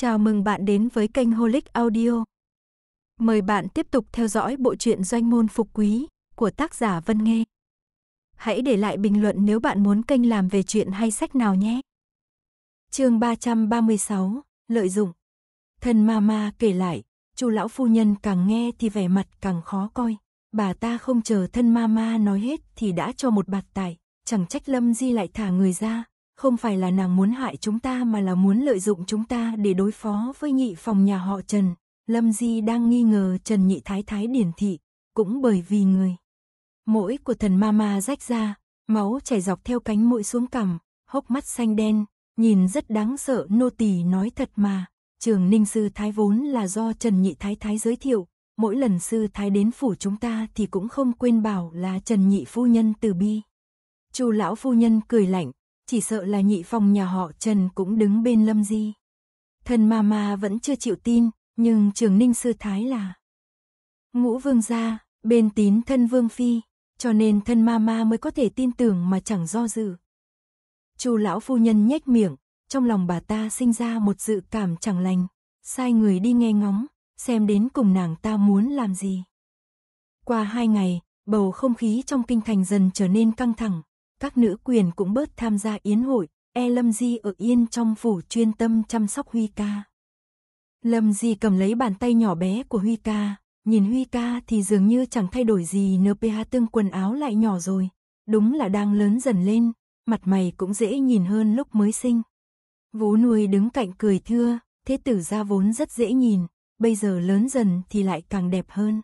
Chào mừng bạn đến với kênh Holic Audio. Mời bạn tiếp tục theo dõi bộ truyện Doanh môn phục quý của tác giả Vân Nghê. Hãy để lại bình luận nếu bạn muốn kênh làm về chuyện hay sách nào nhé. Chương 336, lợi dụng. Thân mama kể lại, Chu lão phu nhân càng nghe thì vẻ mặt càng khó coi. Bà ta không chờ thân mama nói hết thì đã cho một bạt tài, chẳng trách Lâm Di lại thả người ra, không phải là nàng muốn hại chúng ta mà là muốn lợi dụng chúng ta để đối phó với nhị phòng nhà họ Trần. Lâm Di đang nghi ngờ Trần Nhị Thái Thái điển thị, cũng bởi vì người. Mỗi của thần mama rách ra, máu chảy dọc theo cánh mũi xuống cằm, hốc mắt xanh đen, nhìn rất đáng sợ nô tỳ nói thật mà. Trường Ninh Sư Thái vốn là do Trần Nhị Thái Thái giới thiệu, mỗi lần Sư Thái đến phủ chúng ta thì cũng không quên bảo là Trần Nhị Phu Nhân từ bi. Chu lão phu nhân cười lạnh, chỉ sợ là nhị phòng nhà họ Trần cũng đứng bên Lâm Di. Thần ma ma vẫn chưa chịu tin, nhưng Trường Ninh Sư Thái là ngũ vương gia, bên tín thân vương phi, cho nên thân ma ma mới có thể tin tưởng mà chẳng do dự. Chu lão phu nhân nhếch miệng, trong lòng bà ta sinh ra một dự cảm chẳng lành, sai người đi nghe ngóng, xem đến cùng nàng ta muốn làm gì. Qua hai ngày, bầu không khí trong kinh thành dần trở nên căng thẳng, các nữ quyền cũng bớt tham gia yến hội, e Lâm Di ở yên trong phủ chuyên tâm chăm sóc Huy ca. Lâm Di cầm lấy bàn tay nhỏ bé của Huy ca, nhìn Huy ca thì dường như chẳng thay đổi gì NPH tương quần áo lại nhỏ rồi, đúng là đang lớn dần lên, mặt mày cũng dễ nhìn hơn lúc mới sinh. Vú nuôi đứng cạnh cười thưa, thế tử ra vốn rất dễ nhìn, bây giờ lớn dần thì lại càng đẹp hơn.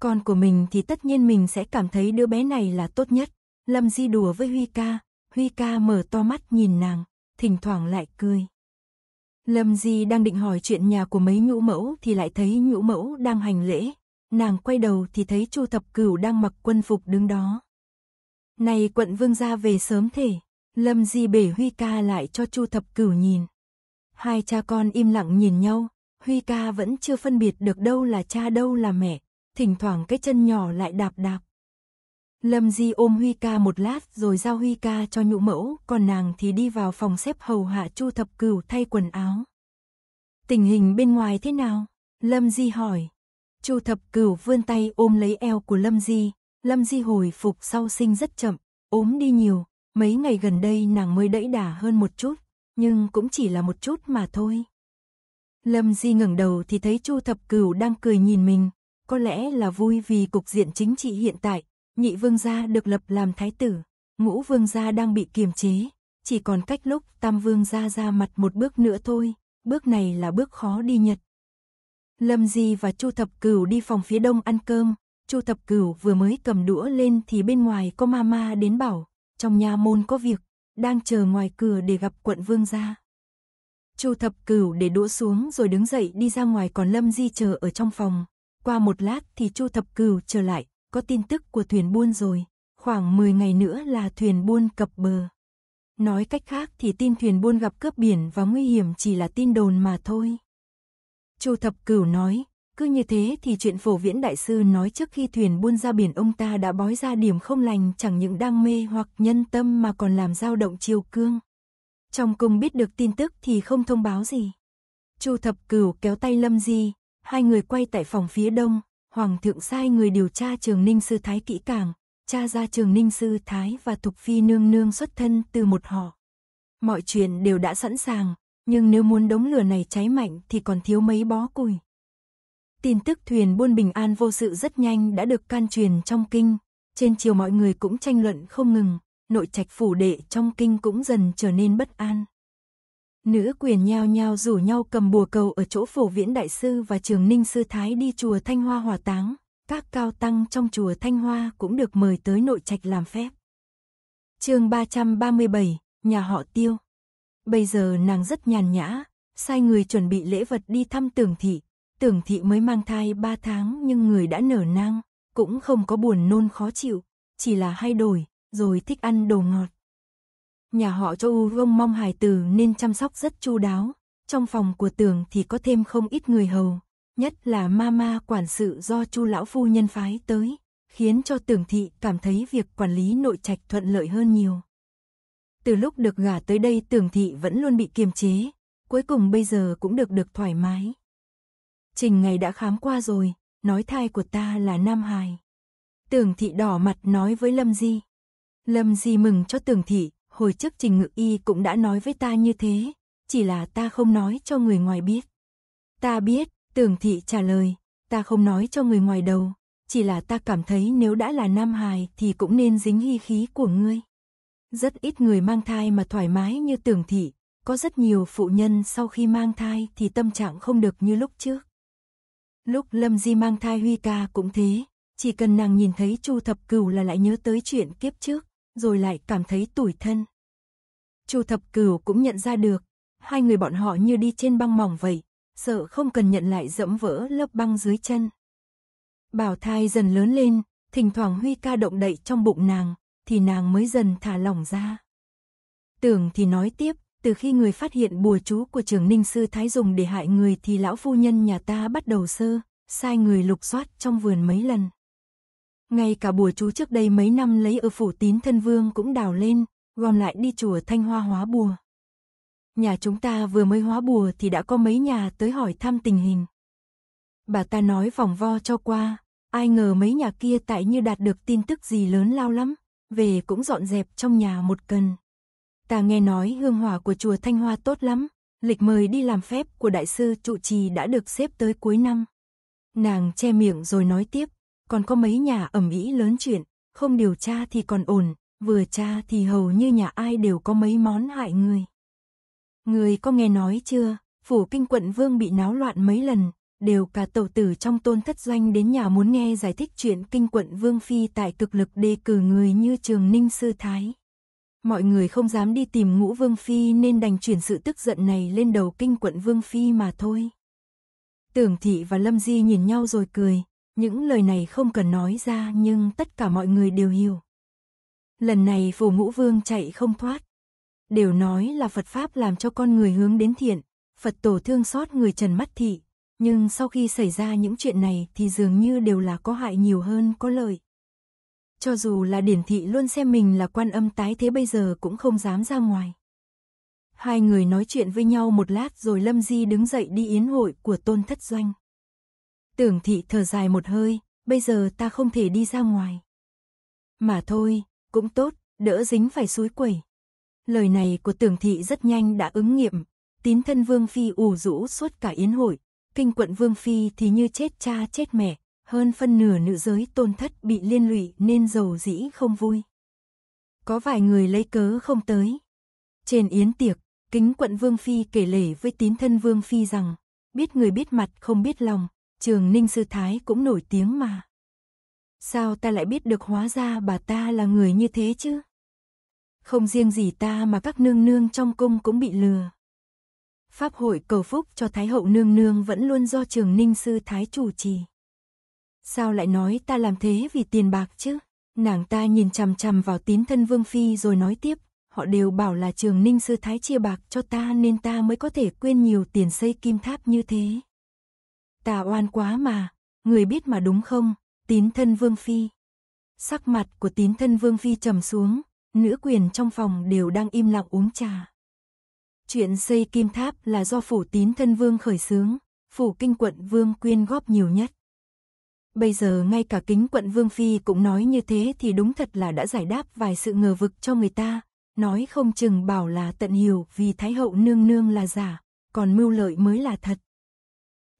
Con của mình thì tất nhiên mình sẽ cảm thấy đứa bé này là tốt nhất. Lâm Di đùa với Huy ca, Huy ca mở to mắt nhìn nàng, thỉnh thoảng lại cười. Lâm Di đang định hỏi chuyện nhà của mấy nhũ mẫu thì lại thấy nhũ mẫu đang hành lễ. Nàng quay đầu thì thấy Chu Thập Cửu đang mặc quân phục đứng đó. Này quận vương gia về sớm thể, Lâm Di bể Huy ca lại cho Chu Thập Cửu nhìn. Hai cha con im lặng nhìn nhau, Huy ca vẫn chưa phân biệt được đâu là cha đâu là mẹ, thỉnh thoảng cái chân nhỏ lại đạp đạp. Lâm Di ôm Huy ca một lát rồi giao Huy ca cho nhũ mẫu, còn nàng thì đi vào phòng xếp hầu hạ Chu Thập Cửu thay quần áo. Tình hình bên ngoài thế nào? Lâm Di hỏi. Chu Thập Cửu vươn tay ôm lấy eo của Lâm Di, Lâm Di hồi phục sau sinh rất chậm, ốm đi nhiều, mấy ngày gần đây nàng mới đẫy đà hơn một chút, nhưng cũng chỉ là một chút mà thôi. Lâm Di ngẩng đầu thì thấy Chu Thập Cửu đang cười nhìn mình, có lẽ là vui vì cục diện chính trị hiện tại, nhị vương gia được lập làm thái tử, ngũ vương gia đang bị kiềm chế, chỉ còn cách lúc tam vương gia ra mặt một bước nữa thôi, bước này là bước khó đi nhật. Lâm Di và Chu Thập Cửu đi phòng phía đông ăn cơm, Chu Thập Cửu vừa mới cầm đũa lên thì bên ngoài có mama đến bảo, trong nhà môn có việc, đang chờ ngoài cửa để gặp quận vương gia. Chu Thập Cửu để đũa xuống rồi đứng dậy đi ra ngoài còn Lâm Di chờ ở trong phòng. Qua một lát thì Chu Thập Cửu trở lại, có tin tức của thuyền buôn rồi, khoảng 10 ngày nữa là thuyền buôn cập bờ. Nói cách khác thì tin thuyền buôn gặp cướp biển và nguy hiểm chỉ là tin đồn mà thôi. Chu Thập Cửu nói, cứ như thế thì chuyện phổ viễn đại sư nói trước khi thuyền buôn ra biển ông ta đã bói ra điểm không lành chẳng những đang mê hoặc nhân tâm mà còn làm dao động chiều cương. Trong cung biết được tin tức thì không thông báo gì. Chu Thập Cửu kéo tay Lâm Di, hai người quay tại phòng phía đông, Hoàng thượng sai người điều tra Trường Ninh Sư Thái kỹ càng, tra ra Trường Ninh Sư Thái và Thục Phi nương nương xuất thân từ một họ. Mọi chuyện đều đã sẵn sàng, nhưng nếu muốn đống lửa này cháy mạnh thì còn thiếu mấy bó củi. Tin tức thuyền buôn bình an vô sự rất nhanh đã được can truyền trong kinh, trên chiều mọi người cũng tranh luận không ngừng, nội trạch phủ đệ trong kinh cũng dần trở nên bất an. Nữ quyền nhao nhao rủ nhau cầm bùa cầu ở chỗ phổ viễn đại sư và trường ninh sư thái đi chùa Thanh Hoa hòa táng. Các cao tăng trong chùa Thanh Hoa cũng được mời tới nội trạch làm phép. chương 337, nhà họ tiêu. Bây giờ nàng rất nhàn nhã, sai người chuẩn bị lễ vật đi thăm tưởng thị. Tưởng thị mới mang thai 3 tháng nhưng người đã nở nang, cũng không có buồn nôn khó chịu, chỉ là hay đổi, rồi thích ăn đồ ngọt. Nhà họ cho U mong hài tử nên chăm sóc rất chu đáo. Trong phòng của tường thì có thêm không ít người hầu, nhất là mama quản sự do chu lão phu nhân phái tới, khiến cho tưởng thị cảm thấy việc quản lý nội trạch thuận lợi hơn nhiều. Từ lúc được gả tới đây tưởng thị vẫn luôn bị kiềm chế, cuối cùng bây giờ cũng được được thoải mái. Trình ngày đã khám qua rồi, nói thai của ta là Nam Hài. Tưởng thị đỏ mặt nói với Lâm Di. Lâm Di mừng cho tưởng thị, hồi trước trình ngự y cũng đã nói với ta như thế, chỉ là ta không nói cho người ngoài biết. Ta biết, tưởng thị trả lời, ta không nói cho người ngoài đầu, chỉ là ta cảm thấy nếu đã là nam hài thì cũng nên dính hy khí của ngươi. Rất ít người mang thai mà thoải mái như tưởng thị, có rất nhiều phụ nhân sau khi mang thai thì tâm trạng không được như lúc trước. Lúc Lâm Di mang thai Huy ca cũng thế, chỉ cần nàng nhìn thấy Chu Thập Cửu là lại nhớ tới chuyện kiếp trước, rồi lại cảm thấy tủi thân. Chu Thập Cửu cũng nhận ra được, hai người bọn họ như đi trên băng mỏng vậy, sợ không cần nhận lại dẫm vỡ lớp băng dưới chân. Bảo thai dần lớn lên, thỉnh thoảng Huy ca động đậy trong bụng nàng, thì nàng mới dần thả lỏng ra. Tưởng thì nói tiếp, từ khi người phát hiện bùa chú của trường ninh sư Thái dùng để hại người thì lão phu nhân nhà ta bắt đầu sơ, sai người lục soát trong vườn mấy lần. Ngay cả bùa chú trước đây mấy năm lấy ở phủ tín thân vương cũng đào lên, gom lại đi chùa Thanh Hoa hóa bùa. Nhà chúng ta vừa mới hóa bùa thì đã có mấy nhà tới hỏi thăm tình hình. Bà ta nói vòng vo cho qua, ai ngờ mấy nhà kia tại như đạt được tin tức gì lớn lao lắm, về cũng dọn dẹp trong nhà một cần. Ta nghe nói hương hỏa của chùa Thanh Hoa tốt lắm, lịch mời đi làm phép của đại sư trụ trì đã được xếp tới cuối năm. Nàng che miệng rồi nói tiếp, còn có mấy nhà ẩm ý lớn chuyện, không điều tra thì còn ổn, vừa cha thì hầu như nhà ai đều có mấy món hại người. Người có nghe nói chưa, phủ kinh quận vương bị náo loạn mấy lần, đều cả tẩu tử trong tôn thất doanh đến nhà muốn nghe giải thích chuyện kinh quận vương phi tại cực lực đề cử người như trường ninh sư thái. Mọi người không dám đi tìm ngũ vương phi nên đành chuyển sự tức giận này lên đầu kinh quận vương phi mà thôi. Tưởng thị và Lâm Di nhìn nhau rồi cười, những lời này không cần nói ra nhưng tất cả mọi người đều hiểu. Lần này phù ngũ vương chạy không thoát. Đều nói là Phật Pháp làm cho con người hướng đến thiện, Phật tổ thương xót người trần mắt thị, nhưng sau khi xảy ra những chuyện này thì dường như đều là có hại nhiều hơn có lợi. Cho dù là điển thị luôn xem mình là quan âm tái thế bây giờ cũng không dám ra ngoài. Hai người nói chuyện với nhau một lát rồi Lâm Di đứng dậy đi yến hội của tôn thất doanh. Tưởng thị thở dài một hơi, bây giờ ta không thể đi ra ngoài. Mà thôi, cũng tốt, đỡ dính phải suối quẩy. Lời này của tưởng thị rất nhanh đã ứng nghiệm, tín thân vương phi ủ rũ suốt cả yến hội, kinh quận vương phi thì như chết cha chết mẹ, hơn phân nửa nữ giới tôn thất bị liên lụy nên giàu dĩ không vui. Có vài người lấy cớ không tới. Trên yến tiệc, kính quận vương phi kể lể với tín thân vương phi rằng, biết người biết mặt không biết lòng, trường ninh sư thái cũng nổi tiếng mà. Sao ta lại biết được hóa ra bà ta là người như thế chứ? Không riêng gì ta mà các nương nương trong cung cũng bị lừa. Pháp hội cầu phúc cho Thái hậu nương nương vẫn luôn do trường ninh sư Thái chủ trì. Sao lại nói ta làm thế vì tiền bạc chứ? Nàng ta nhìn chằm chằm vào tín thân vương phi rồi nói tiếp, họ đều bảo là trường ninh sư Thái chia bạc cho ta nên ta mới có thể quên nhiều tiền xây kim tháp như thế. Ta oan quá mà, người biết mà đúng không, tín thân vương phi. Sắc mặt của tín thân vương phi trầm xuống, nữ quyền trong phòng đều đang im lặng uống trà. Chuyện xây kim tháp là do phủ tín thân vương khởi xướng, phủ kinh quận vương quyên góp nhiều nhất. Bây giờ ngay cả kính quận vương phi cũng nói như thế thì đúng thật là đã giải đáp vài sự ngờ vực cho người ta, nói không chừng bảo là tận hiểu vì Thái hậu nương nương là giả, còn mưu lợi mới là thật.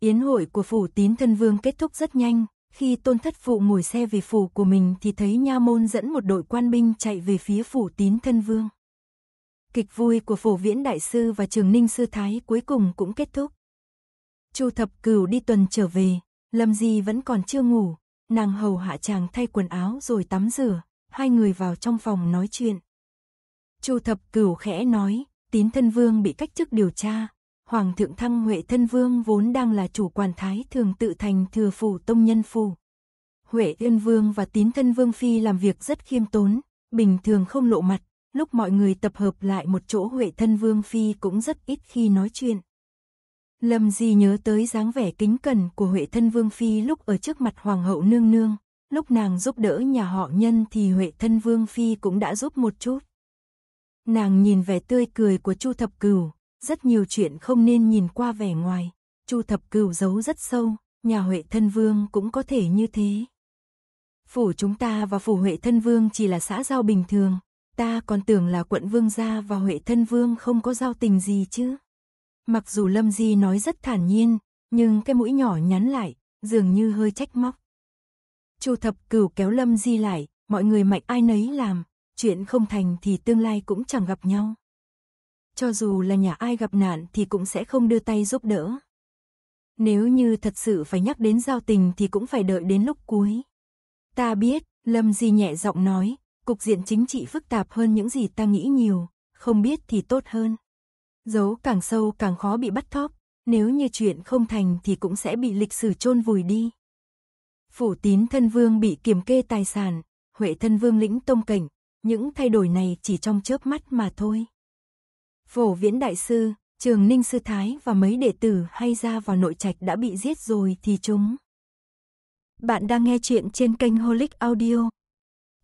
Yến hội của phủ tín thân vương kết thúc rất nhanh, khi tôn thất phụ ngồi xe về phủ của mình thì thấy nha môn dẫn một đội quan binh chạy về phía phủ tín thân vương. Kịch vui của phổ viễn đại sư và trường ninh sư thái cuối cùng cũng kết thúc. Chu thập cửu đi tuần trở về, Lâm Di vẫn còn chưa ngủ, nàng hầu hạ chàng thay quần áo rồi tắm rửa, hai người vào trong phòng nói chuyện. Chu thập cửu khẽ nói, tín thân vương bị cách chức điều tra, Hoàng thượng thăng Huệ thân vương vốn đang là chủ quản thái thường tự thành thừa phủ tông nhân phủ. Huệ thiên Vương và Tín Thân Vương Phi làm việc rất khiêm tốn, bình thường không lộ mặt, lúc mọi người tập hợp lại một chỗ Huệ Thân Vương Phi cũng rất ít khi nói chuyện. Lâm Di nhớ tới dáng vẻ kính cẩn của Huệ Thân Vương Phi lúc ở trước mặt Hoàng hậu nương nương, lúc nàng giúp đỡ nhà họ nhân thì Huệ Thân Vương Phi cũng đã giúp một chút. Nàng nhìn vẻ tươi cười của Chu Thập Cửu, rất nhiều chuyện không nên nhìn qua vẻ ngoài. Chu thập cửu giấu rất sâu, nhà Huệ thân vương cũng có thể như thế. Phủ chúng ta và phủ Huệ thân vương chỉ là xã giao bình thường, ta còn tưởng là quận vương gia và Huệ thân vương không có giao tình gì chứ. Mặc dù Lâm Di nói rất thản nhiên, nhưng cái mũi nhỏ nhắn lại, dường như hơi trách móc. Chu thập cửu kéo Lâm Di lại, mọi người mạnh ai nấy làm, chuyện không thành thì tương lai cũng chẳng gặp nhau. Cho dù là nhà ai gặp nạn thì cũng sẽ không đưa tay giúp đỡ. Nếu như thật sự phải nhắc đến giao tình thì cũng phải đợi đến lúc cuối. Ta biết, Lâm Di nhẹ giọng nói, cục diện chính trị phức tạp hơn những gì ta nghĩ nhiều, không biết thì tốt hơn. Giấu càng sâu càng khó bị bắt thóp, nếu như chuyện không thành thì cũng sẽ bị lịch sử chôn vùi đi. Phủ tín thân vương bị kiểm kê tài sản, Huệ thân vương lĩnh tông cảnh, những thay đổi này chỉ trong chớp mắt mà thôi. Phổ viễn đại sư, trường ninh sư thái và mấy đệ tử hay ra vào nội trạch đã bị giết rồi thì chúng. Bạn đang nghe chuyện trên kênh Holic Audio.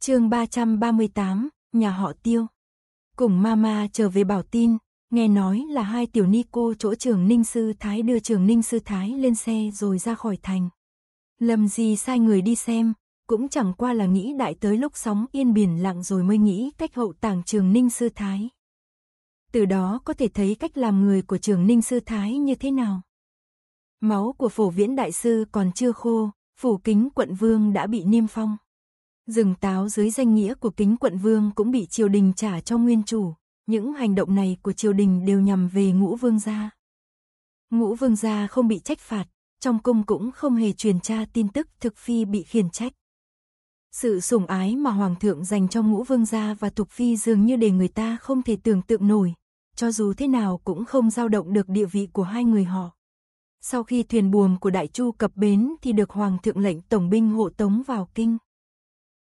chương 338, nhà họ tiêu. Cùng mama trở về bảo tin, nghe nói là hai tiểu ni cô chỗ trường ninh sư thái đưa trường ninh sư thái lên xe rồi ra khỏi thành. Lầm gì sai người đi xem, cũng chẳng qua là nghĩ đại tới lúc sóng yên biển lặng rồi mới nghĩ cách hậu tàng trường ninh sư thái. Từ đó có thể thấy cách làm người của trường ninh sư thái như thế nào. Máu của phổ viễn đại sư còn chưa khô, phủ kính quận vương đã bị niêm phong. Rừng táo dưới danh nghĩa của kính quận vương cũng bị triều đình trả cho nguyên chủ, những hành động này của triều đình đều nhằm về ngũ vương gia. Ngũ vương gia không bị trách phạt, trong cung cũng không hề truyền tra tin tức thực phi bị khiển trách. Sự sủng ái mà Hoàng thượng dành cho ngũ vương gia và Thục Phi dường như để người ta không thể tưởng tượng nổi, cho dù thế nào cũng không dao động được địa vị của hai người họ. Sau khi thuyền buồm của Đại Chu cập bến thì được Hoàng thượng lệnh tổng binh hộ tống vào kinh.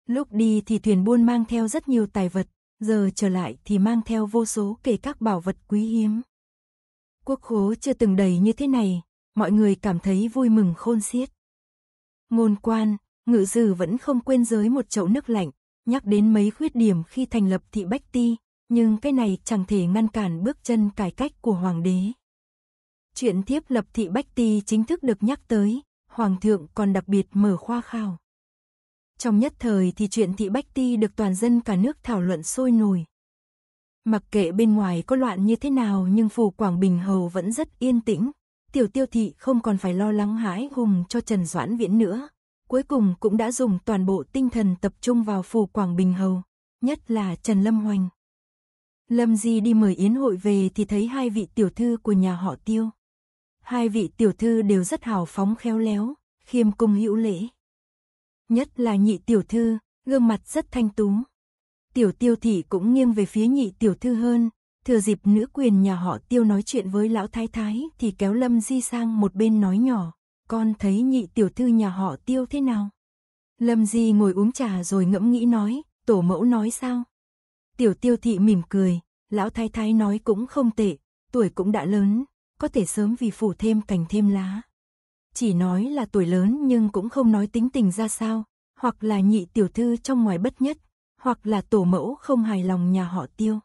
Lúc đi thì thuyền buôn mang theo rất nhiều tài vật, giờ trở lại thì mang theo vô số kể các bảo vật quý hiếm. Quốc khố chưa từng đầy như thế này, mọi người cảm thấy vui mừng khôn xiết. Ngôn quan, ngự sử vẫn không quên giới một chậu nước lạnh, nhắc đến mấy khuyết điểm khi thành lập thị Bách Ti, nhưng cái này chẳng thể ngăn cản bước chân cải cách của hoàng đế. Chuyện thiếp lập thị Bách Ti chính thức được nhắc tới, hoàng thượng còn đặc biệt mở khoa khảo. Trong nhất thời thì chuyện thị Bách Ti được toàn dân cả nước thảo luận sôi nổi. Mặc kệ bên ngoài có loạn như thế nào nhưng phủ Quảng Bình Hầu vẫn rất yên tĩnh, tiểu tiêu thị không còn phải lo lắng hãi hùng cho Trần Doãn Viễn nữa. Cuối cùng cũng đã dùng toàn bộ tinh thần tập trung vào phủ Quảng Bình Hầu, nhất là Trần Lâm Hoành. Lâm Di đi mời yến hội về thì thấy hai vị tiểu thư của nhà họ tiêu. Hai vị tiểu thư đều rất hào phóng khéo léo, khiêm cung hữu lễ. Nhất là nhị tiểu thư, gương mặt rất thanh tú. Tiểu tiêu thị cũng nghiêng về phía nhị tiểu thư hơn, thừa dịp nữ quyền nhà họ tiêu nói chuyện với lão thái thái thì kéo Lâm Di sang một bên nói nhỏ, con thấy nhị tiểu thư nhà họ tiêu thế nào? Lâm Di ngồi uống trà rồi ngẫm nghĩ nói, tổ mẫu nói sao? Tiểu tiêu thị mỉm cười, lão thái thái nói cũng không tệ, tuổi cũng đã lớn, có thể sớm vì phủ thêm cành thêm lá. Chỉ nói là tuổi lớn nhưng cũng không nói tính tình ra sao, hoặc là nhị tiểu thư trong ngoài bất nhất, hoặc là tổ mẫu không hài lòng nhà họ tiêu.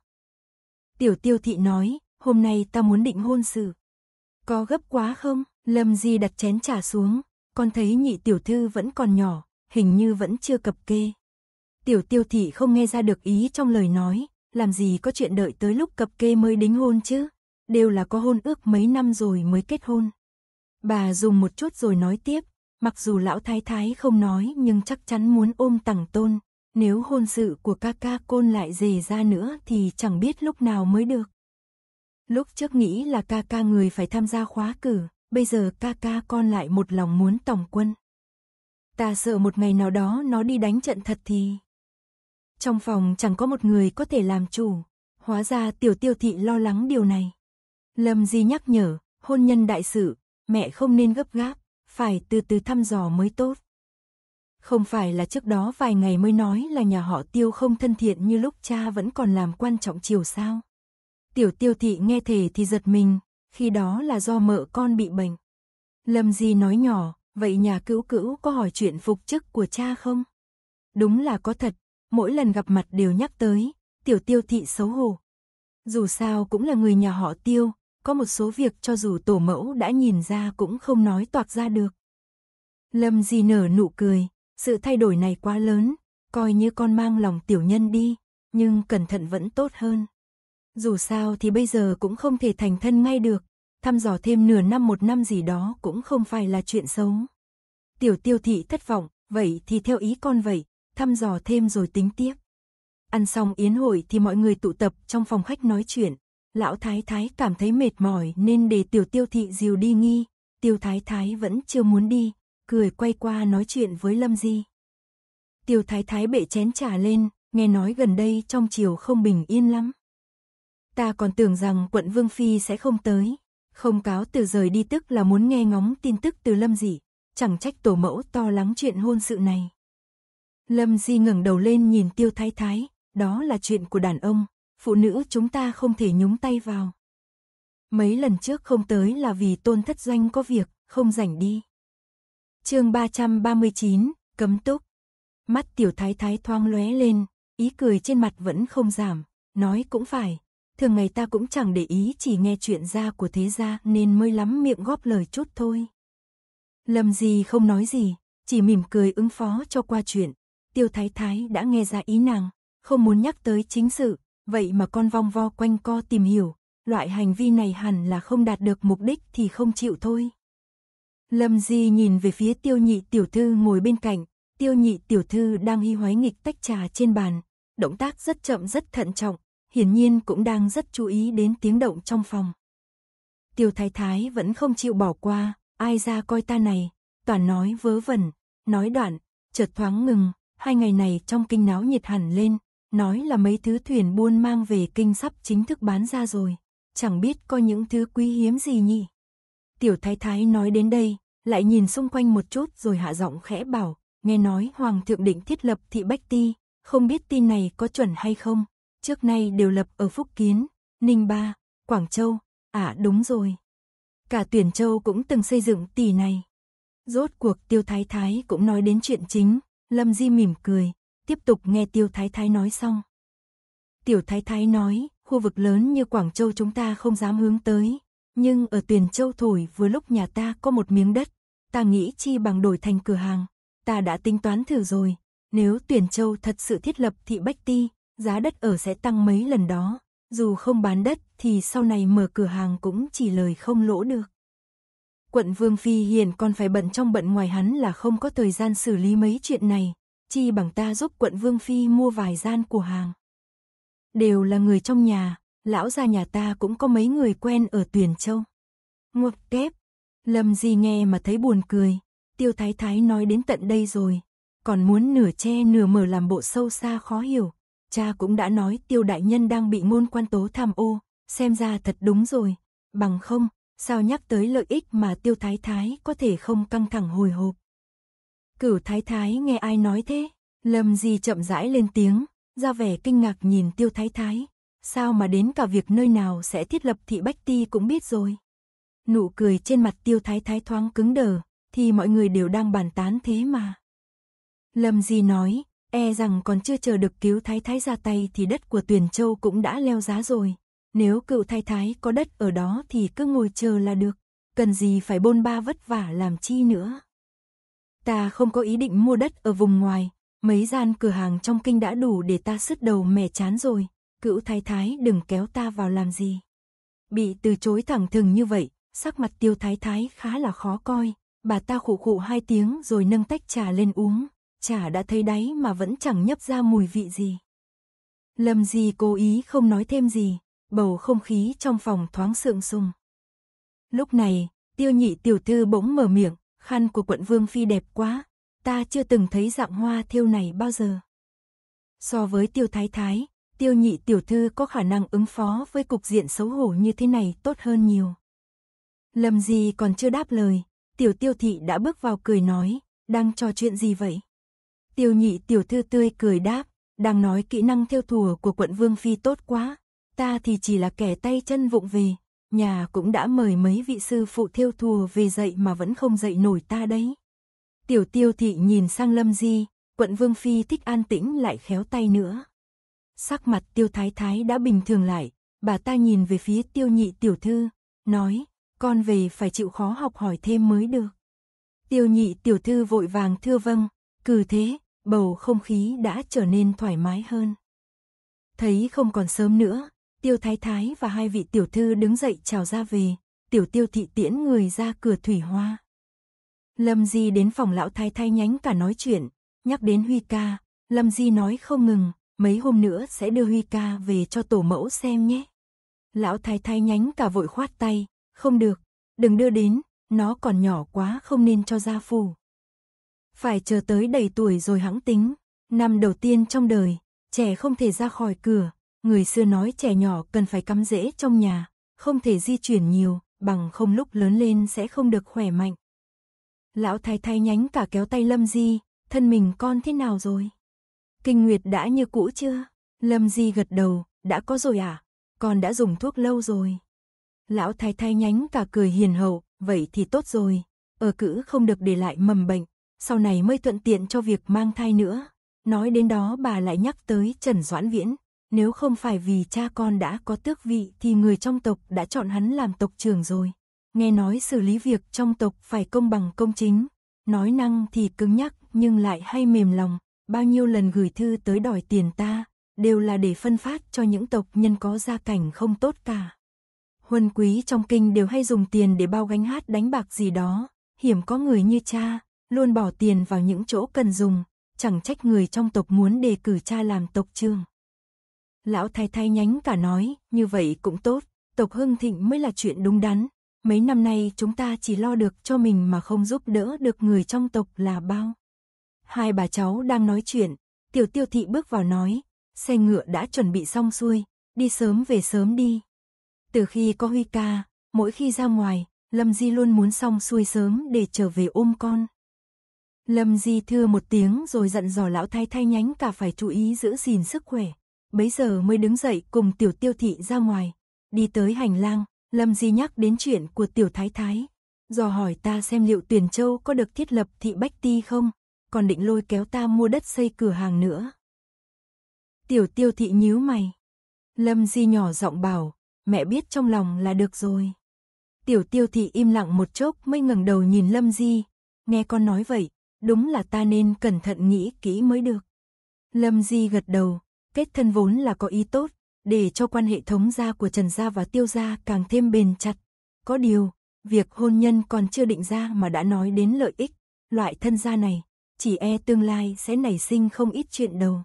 Tiểu tiêu thị nói, hôm nay ta muốn định hôn sự. Có gấp quá không? Lâm Di đặt chén trà xuống, con thấy nhị tiểu thư vẫn còn nhỏ, hình như vẫn chưa cập kê. Tiểu tiêu thị không nghe ra được ý trong lời nói, làm gì có chuyện đợi tới lúc cập kê mới đính hôn chứ, đều là có hôn ước mấy năm rồi mới kết hôn. Bà dùng một chút rồi nói tiếp, mặc dù lão thái thái không nói nhưng chắc chắn muốn ôm tặng tôn, nếu hôn sự của ca ca côn lại dề ra nữa thì chẳng biết lúc nào mới được. Lúc trước nghĩ là ca ca người phải tham gia khóa cử, bây giờ ca ca con lại một lòng muốn tổng quân. Ta sợ một ngày nào đó nó đi đánh trận thật thì... Trong phòng chẳng có một người có thể làm chủ, hóa ra tiểu tiêu thị lo lắng điều này. Lâm Di nhắc nhở, hôn nhân đại sự, mẹ không nên gấp gáp, phải từ từ thăm dò mới tốt. Không phải là trước đó vài ngày mới nói là nhà họ tiêu không thân thiện như lúc cha vẫn còn làm quan trọng chiều sao. Tiểu tiêu thị nghe thể thì giật mình, khi đó là do mợ con bị bệnh. Lâm Di nói nhỏ, vậy nhà cữu cữu có hỏi chuyện phục chức của cha không? Đúng là có thật, mỗi lần gặp mặt đều nhắc tới, tiểu tiêu thị xấu hổ. Dù sao cũng là người nhà họ tiêu, có một số việc cho dù tổ mẫu đã nhìn ra cũng không nói toạc ra được. Lâm Di nở nụ cười, sự thay đổi này quá lớn, coi như con mang lòng tiểu nhân đi, nhưng cẩn thận vẫn tốt hơn. Dù sao thì bây giờ cũng không thể thành thân ngay được, thăm dò thêm nửa năm một năm gì đó cũng không phải là chuyện xấu. Tiểu tiêu thị thất vọng, vậy thì theo ý con vậy, thăm dò thêm rồi tính tiếp. Ăn xong yến hội thì mọi người tụ tập trong phòng khách nói chuyện. Lão Thái Thái cảm thấy mệt mỏi nên để tiểu tiêu thị dìu đi nghi. Tiêu Thái Thái vẫn chưa muốn đi, cười quay qua nói chuyện với Lâm Di. Tiêu Thái Thái bệ chén trà lên, nghe nói gần đây trong chiều không bình yên lắm. Ta còn tưởng rằng quận Vương Phi sẽ không tới, không cáo từ rời đi tức là muốn nghe ngóng tin tức từ Lâm Dị, chẳng trách tổ mẫu to lắng chuyện hôn sự này. Lâm Di ngẩng đầu lên nhìn Tiêu Thái Thái, đó là chuyện của đàn ông, phụ nữ chúng ta không thể nhúng tay vào. Mấy lần trước không tới là vì tôn thất doanh có việc, không rảnh đi. chương 339, cấm túc. Mắt tiểu thái thái thoáng lóe lên, ý cười trên mặt vẫn không giảm, nói cũng phải. Thường ngày ta cũng chẳng để ý chỉ nghe chuyện ra của thế gia nên mới lắm miệng góp lời chút thôi. Lâm gì không nói gì, chỉ mỉm cười ứng phó cho qua chuyện. Tiêu thái thái đã nghe ra ý nàng, không muốn nhắc tới chính sự, vậy mà con vong vo quanh co tìm hiểu, loại hành vi này hẳn là không đạt được mục đích thì không chịu thôi. Lâm Di nhìn về phía tiêu nhị tiểu thư ngồi bên cạnh, tiêu nhị tiểu thư đang hy hoái nghịch tách trà trên bàn, động tác rất chậm rất thận trọng, hiển nhiên cũng đang rất chú ý đến tiếng động trong phòng. Tiêu thái thái vẫn không chịu bỏ qua, ai ra coi ta này, toàn nói vớ vẩn, nói đoạn, chợt thoáng ngừng, hai ngày này trong kinh náo nhiệt hẳn lên, nói là mấy thứ thuyền buôn mang về kinh sắp chính thức bán ra rồi, chẳng biết có những thứ quý hiếm gì nhỉ. Tiểu thái thái nói đến đây, lại nhìn xung quanh một chút rồi hạ giọng khẽ bảo, nghe nói Hoàng thượng định thiết lập thị Bách Ti, không biết tin này có chuẩn hay không, trước nay đều lập ở Phúc Kiến, Ninh Ba, Quảng Châu, à đúng rồi. Cả Tuyển Châu cũng từng xây dựng tỷ này. Rốt cuộc Tiêu Thái Thái cũng nói đến chuyện chính, Lâm Di mỉm cười, tiếp tục nghe Tiêu Thái Thái nói xong. Tiểu Thái Thái nói, khu vực lớn như Quảng Châu chúng ta không dám hướng tới, nhưng ở Tuyền Châu thổi vừa lúc nhà ta có một miếng đất, ta nghĩ chi bằng đổi thành cửa hàng, ta đã tính toán thử rồi, nếu Tuyền Châu thật sự thiết lập thị Bách Ti, giá đất ở sẽ tăng mấy lần đó, dù không bán đất thì sau này mở cửa hàng cũng chỉ lời không lỗ được. Quận Vương Phi hiền còn phải bận trong bận ngoài hắn là không có thời gian xử lý mấy chuyện này, chi bằng ta giúp quận Vương Phi mua vài gian của hàng. Đều là người trong nhà, lão gia nhà ta cũng có mấy người quen ở Tuyền Châu. ngột kép, Lâm Di nghe mà thấy buồn cười, Tiêu Thái Thái nói đến tận đây rồi, còn muốn nửa che nửa mở làm bộ sâu xa khó hiểu. Cha cũng đã nói Tiêu Đại Nhân đang bị ngôn quan tố tham ô, xem ra thật đúng rồi, bằng không, sao nhắc tới lợi ích mà Tiêu Thái Thái có thể không căng thẳng hồi hộp. Cửu thái thái nghe ai nói thế? Lâm Di chậm rãi lên tiếng, ra vẻ kinh ngạc nhìn tiêu thái thái. Sao mà đến cả việc nơi nào sẽ thiết lập thị Bách Ti cũng biết rồi. Nụ cười trên mặt tiêu thái thái thoáng cứng đờ, thì mọi người đều đang bàn tán thế mà. Lâm Di nói, e rằng còn chưa chờ được cứu thái thái ra tay thì đất của Tuyền Châu cũng đã leo giá rồi. Nếu cựu thái thái có đất ở đó thì cứ ngồi chờ là được, cần gì phải bôn ba vất vả làm chi nữa. Ta không có ý định mua đất ở vùng ngoài, mấy gian cửa hàng trong kinh đã đủ để ta sứt đầu mẻ chán rồi, cựu thái thái đừng kéo ta vào làm gì. Bị từ chối thẳng thừng như vậy, sắc mặt tiêu thái thái khá là khó coi, bà ta khụ khụ hai tiếng rồi nâng tách trà lên uống, trà đã thấy đáy mà vẫn chẳng nhấp ra mùi vị gì. Lâm gì cố ý không nói thêm gì, bầu không khí trong phòng thoáng sượng sung. Lúc này, tiêu nhị tiểu thư bỗng mở miệng, khăn của quận Vương Phi đẹp quá, ta chưa từng thấy dạng hoa thêu này bao giờ. So với tiêu thái thái, tiêu nhị tiểu thư có khả năng ứng phó với cục diện xấu hổ như thế này tốt hơn nhiều. Lâm gì còn chưa đáp lời, tiểu tiêu thị đã bước vào cười nói, đang trò chuyện gì vậy? Tiêu nhị tiểu thư tươi cười đáp, đang nói kỹ năng theo thùa của quận Vương Phi tốt quá, ta thì chỉ là kẻ tay chân vụng về, nhà cũng đã mời mấy vị sư phụ thiêu thùa về dạy mà vẫn không dạy nổi ta đấy. Tiểu tiêu thị nhìn sang lâm di, quận vương phi thích an tĩnh lại khéo tay nữa. Sắc mặt tiêu thái thái đã bình thường lại, bà ta nhìn về phía tiêu nhị tiểu thư, nói, con về phải chịu khó học hỏi thêm mới được. Tiêu nhị tiểu thư vội vàng thưa vâng, cứ thế, bầu không khí đã trở nên thoải mái hơn. Thấy không còn sớm nữa, tiêu thái thái và hai vị tiểu thư đứng dậy chào ra về, tiểu tiêu thị tiễn người ra cửa thủy hoa. Lâm Di đến phòng lão thái thái nhánh cả nói chuyện, nhắc đến Huy ca, Lâm Di nói không ngừng, mấy hôm nữa sẽ đưa Huy ca về cho tổ mẫu xem nhé. Lão thái thái nhánh cả vội khoát tay, không được, đừng đưa đến, nó còn nhỏ quá không nên cho gia phù. Phải chờ tới đầy tuổi rồi hãng tính, năm đầu tiên trong đời, trẻ không thể ra khỏi cửa, người xưa nói trẻ nhỏ cần phải cắm rễ trong nhà, không thể di chuyển nhiều, bằng không lúc lớn lên sẽ không được khỏe mạnh. Lão thái thái nhánh cả kéo tay Lâm Di, thân mình con thế nào rồi? Kinh Nguyệt đã như cũ chưa? Lâm Di gật đầu, đã có rồi à? Con đã dùng thuốc lâu rồi. Lão thái thái nhánh cả cười hiền hậu, vậy thì tốt rồi, ở cữ không được để lại mầm bệnh, sau này mới thuận tiện cho việc mang thai nữa. Nói đến đó bà lại nhắc tới Trần Doãn Viễn, nếu không phải vì cha con đã có tước vị thì người trong tộc đã chọn hắn làm tộc trưởng rồi. Nghe nói xử lý việc trong tộc phải công bằng công chính, nói năng thì cứng nhắc nhưng lại hay mềm lòng, bao nhiêu lần gửi thư tới đòi tiền ta, đều là để phân phát cho những tộc nhân có gia cảnh không tốt cả. Huân quý trong kinh đều hay dùng tiền để bao gánh hát đánh bạc gì đó, hiểm có người như cha, luôn bỏ tiền vào những chỗ cần dùng, chẳng trách người trong tộc muốn đề cử cha làm tộc trưởng. Lão thái thái nhánh cả nói, như vậy cũng tốt, tộc hưng thịnh mới là chuyện đúng đắn. Mấy năm nay chúng ta chỉ lo được cho mình mà không giúp đỡ được người trong tộc là bao. Hai bà cháu đang nói chuyện, tiểu tiêu thị bước vào nói, xe ngựa đã chuẩn bị xong xuôi, đi sớm về sớm đi. Từ khi có Huy ca, mỗi khi ra ngoài, Lâm Di luôn muốn xong xuôi sớm để trở về ôm con. Lâm Di thưa một tiếng rồi dặn dò lão thái thay nhánh cả phải chú ý giữ gìn sức khỏe. Bấy giờ mới đứng dậy cùng tiểu tiêu thị ra ngoài. Đi tới hành lang, Lâm Di nhắc đến chuyện của tiểu thái thái. Dò hỏi ta xem liệu Tuyền Châu có được thiết lập thị Bách Ti không, còn định lôi kéo ta mua đất xây cửa hàng nữa. Tiểu tiêu thị nhíu mày. Lâm Di nhỏ giọng bảo, mẹ biết trong lòng là được rồi. Tiểu tiêu thị im lặng một chốc mới ngẩng đầu nhìn Lâm Di, nghe con nói vậy, đúng là ta nên cẩn thận nghĩ kỹ mới được. Lâm Di gật đầu, kết thân vốn là có ý tốt, để cho quan hệ thống gia của Trần Gia và Tiêu Gia càng thêm bền chặt. Có điều, việc hôn nhân còn chưa định ra mà đã nói đến lợi ích, loại thân gia này, chỉ e tương lai sẽ nảy sinh không ít chuyện đầu.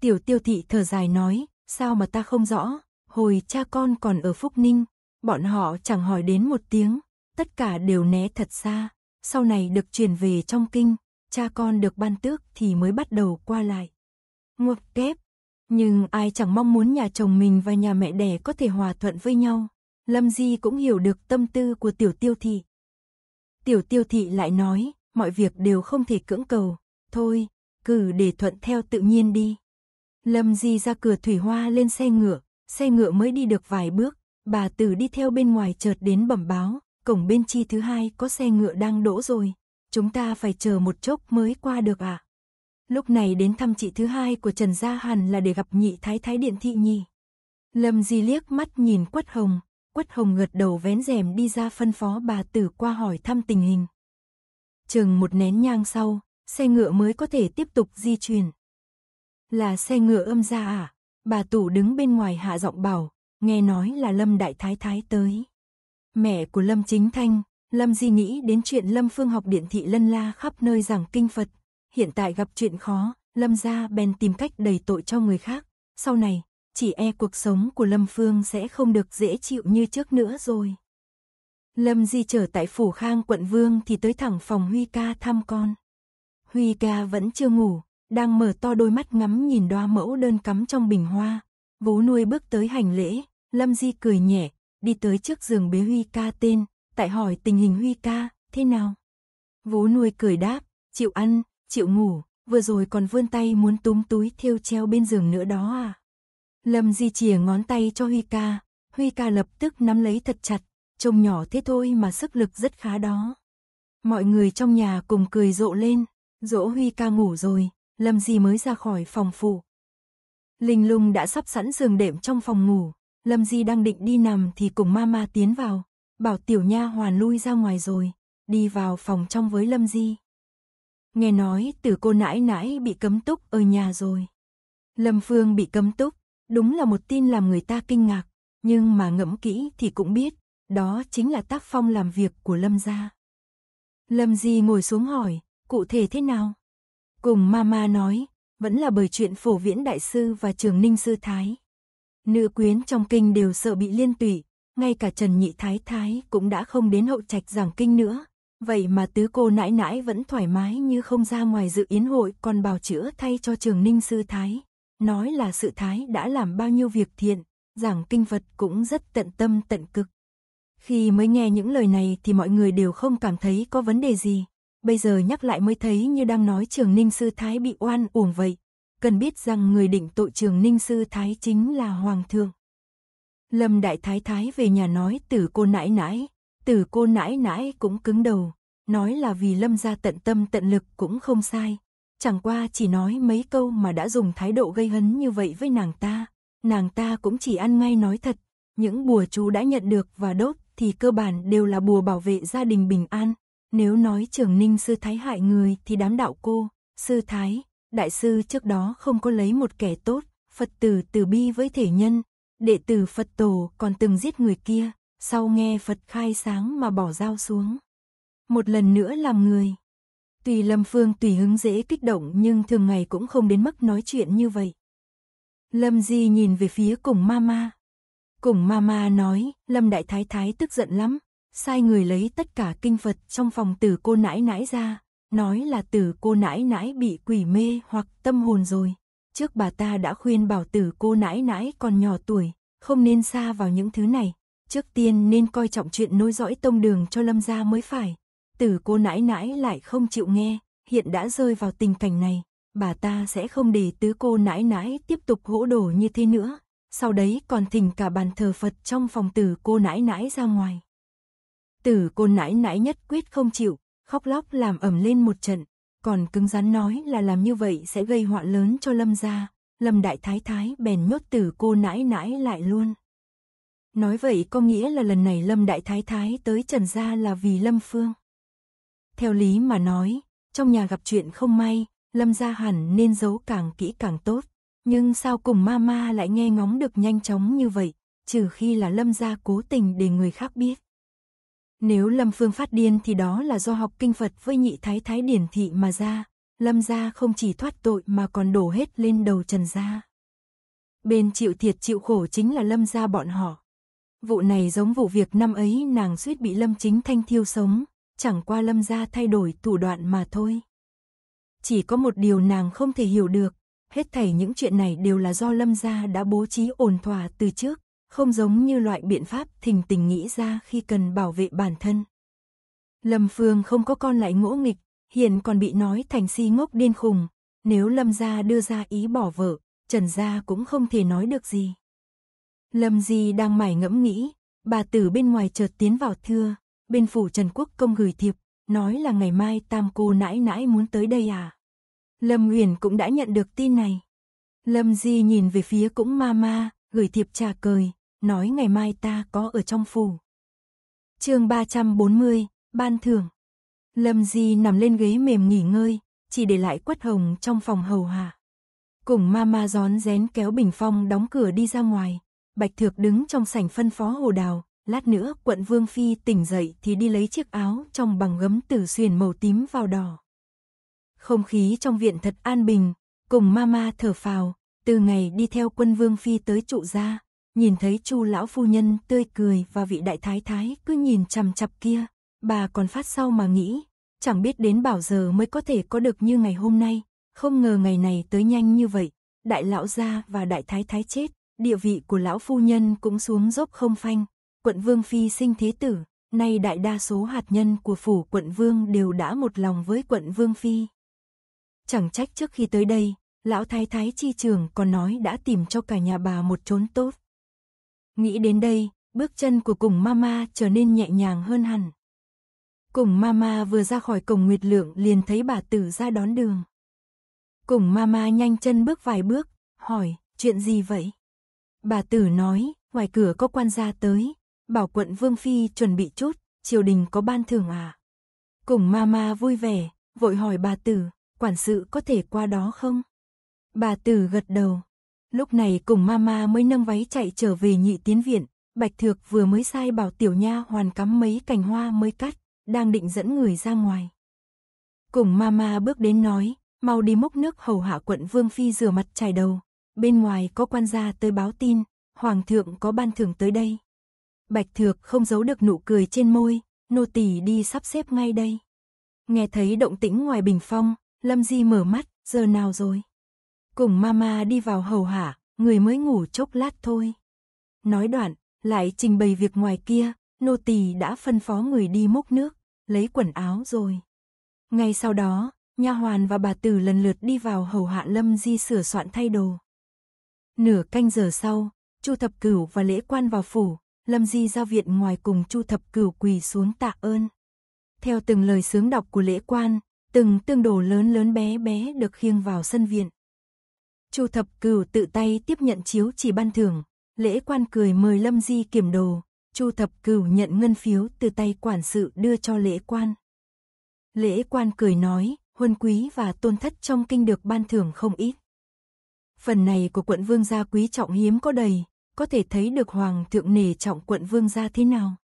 Tiểu tiêu thị thở dài nói, sao mà ta không rõ, hồi cha con còn ở Phúc Ninh, bọn họ chẳng hỏi đến một tiếng, tất cả đều né thật xa, sau này được chuyển về trong kinh, cha con được ban tước thì mới bắt đầu qua lại. Ngược kép, nhưng ai chẳng mong muốn nhà chồng mình và nhà mẹ đẻ có thể hòa thuận với nhau. Lâm Di cũng hiểu được tâm tư của tiểu tiêu thị. Tiểu tiêu thị lại nói, mọi việc đều không thể cưỡng cầu, thôi, cử để thuận theo tự nhiên đi. Lâm Di ra cửa thủy hoa lên xe ngựa, xe ngựa mới đi được vài bước, bà Tử đi theo bên ngoài chợt đến bẩm báo, cổng bên chi thứ hai có xe ngựa đang đỗ rồi, chúng ta phải chờ một chốc mới qua được ạ. À? Lúc này đến thăm chị thứ hai của Trần Gia Hàn là để gặp nhị thái thái điện thị nhi. Lâm Di liếc mắt nhìn Quất Hồng, Quất Hồng gật đầu vén rèm đi ra phân phó bà Tử qua hỏi thăm tình hình. Chừng một nén nhang sau, xe ngựa mới có thể tiếp tục di chuyển. Là xe ngựa âm gia à? Bà Tủ đứng bên ngoài hạ giọng bảo, nghe nói là Lâm Đại Thái Thái tới. Mẹ của Lâm Chính Thanh, Lâm Di nghĩ đến chuyện Lâm Phương học điện thị lân la khắp nơi giảng kinh Phật. Hiện tại gặp chuyện khó, Lâm gia bèn tìm cách đầy tội cho người khác. Sau này, chỉ e cuộc sống của Lâm Phương sẽ không được dễ chịu như trước nữa rồi. Lâm Di trở tại Phủ Khang quận Vương thì tới thẳng phòng Huy ca thăm con. Huy ca vẫn chưa ngủ, đang mở to đôi mắt ngắm nhìn đoa mẫu đơn cắm trong bình hoa. Vú nuôi bước tới hành lễ, Lâm Di cười nhẹ, đi tới trước giường bế Huy ca tên, tại hỏi tình hình Huy ca, thế nào? Vú nuôi cười đáp, chịu ăn, chịu ngủ, vừa rồi còn vươn tay muốn túm túi thêu treo bên giường nữa đó à? Lâm Di chìa ngón tay cho Huy ca, Huy ca lập tức nắm lấy thật chặt, trông nhỏ thế thôi mà sức lực rất khá đó. Mọi người trong nhà cùng cười rộ lên, dỗ Huy ca ngủ rồi, Lâm Di mới ra khỏi phòng phụ. Linh lung đã sắp sẵn giường đệm trong phòng ngủ, Lâm Di đang định đi nằm thì cùng mama tiến vào, bảo tiểu nha hoàn lui ra ngoài rồi, đi vào phòng trong với Lâm Di. Nghe nói từ cô nãi nãi bị cấm túc ở nhà rồi. Lâm Phương bị cấm túc, đúng là một tin làm người ta kinh ngạc, nhưng mà ngẫm kỹ thì cũng biết, đó chính là tác phong làm việc của Lâm gia. Lâm Di ngồi xuống hỏi, cụ thể thế nào? Cùng mama nói, vẫn là bởi chuyện phổ viễn đại sư và trường ninh sư thái. Nữ quyến trong kinh đều sợ bị liên tụy, ngay cả Trần Nhị Thái Thái cũng đã không đến hậu trạch giảng kinh nữa. Vậy mà tứ cô nãi nãi vẫn thoải mái như không ra ngoài dự yến hội còn bào chữa thay cho trường ninh sư thái. Nói là sự thái đã làm bao nhiêu việc thiện, giảng kinh Phật cũng rất tận tâm tận cực. Khi mới nghe những lời này thì mọi người đều không cảm thấy có vấn đề gì. Bây giờ nhắc lại mới thấy như đang nói trường ninh sư thái bị oan uổng vậy. Cần biết rằng người định tội trường ninh sư thái chính là Hoàng thượng. Lâm Đại Thái Thái về nhà nói tử cô nãi nãi, tử cô nãi nãi cũng cứng đầu, nói là vì Lâm gia tận tâm tận lực cũng không sai. Chẳng qua chỉ nói mấy câu mà đã dùng thái độ gây hấn như vậy với nàng ta. Nàng ta cũng chỉ ăn ngay nói thật, những bùa chú đã nhận được và đốt thì cơ bản đều là bùa bảo vệ gia đình bình an. Nếu nói trưởng ninh sư thái hại người thì đám đạo cô, sư thái, đại sư trước đó không có lấy một kẻ tốt, Phật tử từ bi với thể nhân, đệ tử Phật tổ còn từng giết người kia, sau nghe Phật khai sáng mà bỏ dao xuống. Một lần nữa làm người. Tùy Lâm Phương tùy hứng dễ kích động nhưng thường ngày cũng không đến mức nói chuyện như vậy. Lâm Di nhìn về phía cùng Mama. Cùng Mama nói, Lâm Đại Thái Thái tức giận lắm, sai người lấy tất cả kinh Phật trong phòng tử cô nãi nãi ra, nói là tử cô nãi nãi bị quỷ mê hoặc tâm hồn rồi. Trước bà ta đã khuyên bảo tử cô nãi nãi còn nhỏ tuổi, không nên xa vào những thứ này, trước tiên nên coi trọng chuyện nối dõi tông đường cho lâm gia mới phải. Tử cô nãi nãi lại không chịu nghe, hiện đã rơi vào tình cảnh này, bà ta sẽ không để tứ cô nãi nãi tiếp tục hỗ đổ như thế nữa, sau đấy còn thỉnh cả bàn thờ Phật trong phòng tử cô nãi nãi ra ngoài. Tử cô nãi nãi nhất quyết không chịu, khóc lóc làm ẩm lên một trận, còn cứng rắn nói là làm như vậy sẽ gây họa lớn cho Lâm gia. Lâm đại thái thái bèn nhốt tử cô nãi nãi lại luôn. Nói vậy có nghĩa là lần này Lâm đại thái thái tới Trần gia là vì Lâm Phương. Theo lý mà nói, trong nhà gặp chuyện không may, Lâm gia hẳn nên giấu càng kỹ càng tốt, nhưng sao cùng mama lại nghe ngóng được nhanh chóng như vậy, trừ khi là Lâm gia cố tình để người khác biết. Nếu Lâm Phương phát điên thì đó là do học kinh Phật với nhị thái thái điển thị mà ra, Lâm gia không chỉ thoát tội mà còn đổ hết lên đầu Trần gia. Bên chịu thiệt chịu khổ chính là Lâm gia bọn họ. Vụ này giống vụ việc năm ấy nàng suýt bị Lâm Chính Thanh thiêu sống, chẳng qua Lâm gia thay đổi thủ đoạn mà thôi. Chỉ có một điều nàng không thể hiểu được, hết thảy những chuyện này đều là do Lâm gia đã bố trí ổn thỏa từ trước, không giống như loại biện pháp thình tình nghĩ ra khi cần bảo vệ bản thân. Lâm Phương không có con lại ngỗ nghịch, hiện còn bị nói thành si ngốc điên khùng, nếu Lâm gia đưa ra ý bỏ vợ, Trần gia cũng không thể nói được gì. Lâm Di đang mải ngẫm nghĩ, bà tử bên ngoài chợt tiến vào thưa, bên phủ Trần Quốc công gửi thiệp, nói là ngày mai tam cô nãi nãi muốn tới đây à. Lâm Huyền cũng đã nhận được tin này. Lâm Di nhìn về phía cũng ma ma, gửi thiệp trà cười, nói ngày mai ta có ở trong phủ. chương 340, ban thưởng. Lâm Di nằm lên ghế mềm nghỉ ngơi, chỉ để lại quất hồng trong phòng hầu hạ. Cùng ma ma gión rén kéo bình phong đóng cửa đi ra ngoài, Bạch Thược đứng trong sảnh phân phó hồ đào, lát nữa quận Vương Phi tỉnh dậy thì đi lấy chiếc áo trong bằng gấm tử xuyền màu tím vào đỏ. Không khí trong viện thật an bình, cùng mama thở phào, từ ngày đi theo quân Vương Phi tới trụ gia, nhìn thấy chu lão phu nhân tươi cười và vị đại thái thái cứ nhìn chằm chặp kia, bà còn phát sau mà nghĩ, chẳng biết đến bảo giờ mới có thể có được như ngày hôm nay, không ngờ ngày này tới nhanh như vậy, đại lão gia và đại thái thái chết, địa vị của lão phu nhân cũng xuống dốc không phanh, quận vương phi sinh thế tử, nay đại đa số hạt nhân của phủ quận vương đều đã một lòng với quận vương phi. Chẳng trách trước khi tới đây, lão thái thái chi trường còn nói đã tìm cho cả nhà bà một chốn tốt. Nghĩ đến đây, bước chân của cùng mama trở nên nhẹ nhàng hơn hẳn. Cùng mama vừa ra khỏi cổng Nguyệt Lượng liền thấy bà tử ra đón đường. Cùng mama nhanh chân bước vài bước, hỏi, chuyện gì vậy? Bà tử nói, ngoài cửa có quan gia tới, bảo quận Vương Phi chuẩn bị chút, triều đình có ban thưởng à. Cùng mama vui vẻ, vội hỏi bà tử, quản sự có thể qua đó không? Bà tử gật đầu. Lúc này cùng mama mới nâng váy chạy trở về nhị tiến viện, Bạch Thược vừa mới sai bảo tiểu nha hoàn cắm mấy cành hoa mới cắt, đang định dẫn người ra ngoài. Cùng mama bước đến nói, mau đi múc nước hầu hạ quận Vương Phi rửa mặt chải đầu, bên ngoài có quan gia tới báo tin, Hoàng thượng có ban thưởng tới đây. Bạch Thược không giấu được nụ cười trên môi, nô tỳ đi sắp xếp ngay đây. Nghe thấy động tĩnh ngoài bình phong, Lâm Di mở mắt, giờ nào rồi? Cùng mama đi vào hầu hạ, người mới ngủ chốc lát thôi. Nói đoạn, lại trình bày việc ngoài kia, nô tỳ đã phân phó người đi múc nước, lấy quần áo rồi. Ngay sau đó, nha hoàn và bà tử lần lượt đi vào hầu hạ Lâm Di sửa soạn thay đồ. Nửa canh giờ sau, Chu Thập Cửu và Lễ Quan vào phủ, Lâm Di ra viện ngoài cùng Chu Thập Cửu quỳ xuống tạ ơn. Theo từng lời sướng đọc của Lễ Quan, từng tương đồ lớn lớn bé bé được khiêng vào sân viện. Chu Thập Cửu tự tay tiếp nhận chiếu chỉ ban thưởng, Lễ Quan cười mời Lâm Di kiểm đồ, Chu Thập Cửu nhận ngân phiếu từ tay quản sự đưa cho Lễ Quan. Lễ Quan cười nói, huân quý và tôn thất trong kinh được ban thưởng không ít. Phần này của quận vương gia quý trọng hiếm có đầy, có thể thấy được hoàng thượng nể trọng quận vương gia thế nào.